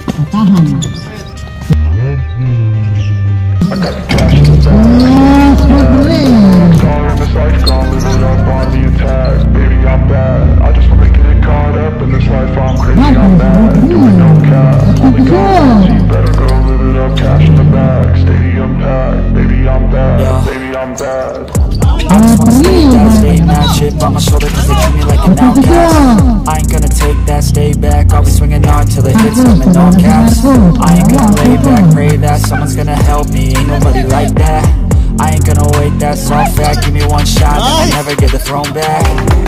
kaligayahan. I got the cash in the bag. Sportly. Star in this life, gone live it up on the attack. Baby, I'm bad. I just wanna get caught up in this life. I'm crazy, I'm mad. Doing no cap. Only God, you better go live it up. Cash in the bag, stadium packed. Baby, I'm bad. Baby, I'm bad. That stay mad shit on my shoulder cause they treat me like an outcast I ain't gonna take that, stay back. I'll be swinging hard till it hits come in all caps. I ain't gonna lay back, pray that someone's gonna help me. Ain't nobody like that. I ain't gonna wait, that's all fact. Give me one shot, and I never get the throne back.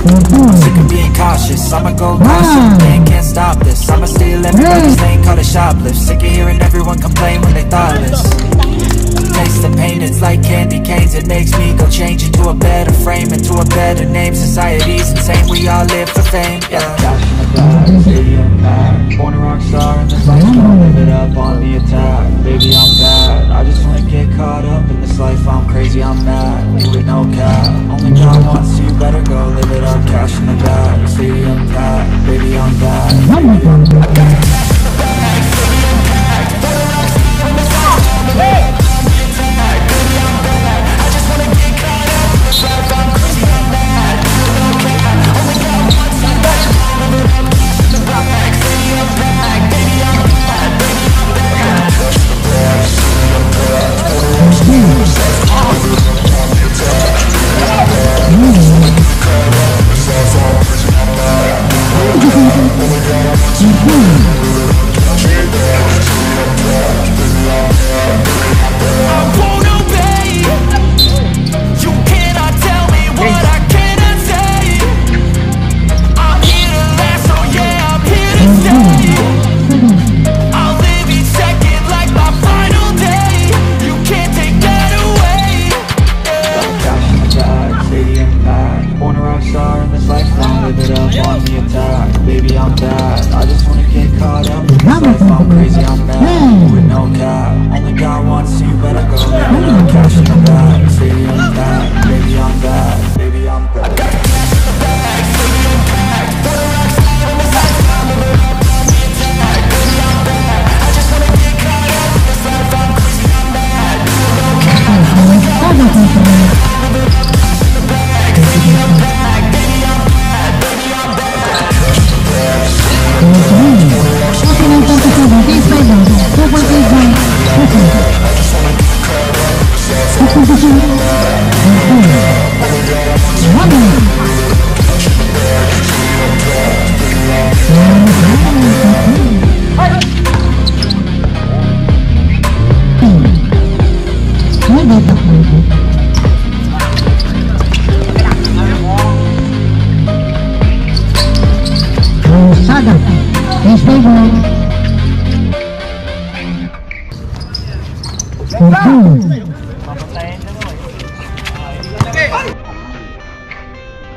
I'm sick of being cautious I'ma go caution, man, can't stop this. I'ma steal everybody's lane, call it shoplift. Sick of hearing everyone complain when they thoughtless Taste the pain, it's like candy canes. It makes me go change into a better frame Into a better name, society's insane. We all live for fame, yeah. Born a rock star in this life, gonna live it up on the attack. Baby, I'm bad, I just wanna get caught up in this life. I'm crazy, I'm mad, do it no cap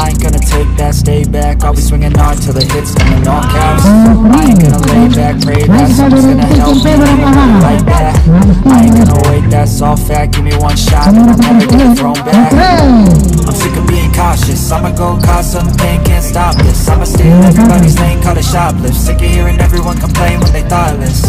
I ain't gonna take that, stay back. I'll be swinging hard till the hits come in all caps I ain't gonna lay back, pray that someone's gonna help me like that I ain't gonna wait, that's all fact. Give me one shot and I'll never thrown back. I'm sick of being cautious. I'ma go cause some pain, can't stop this. I'ma steal everybody's lane, call it shoplift. Sick of hearing everyone complain when they thoughtless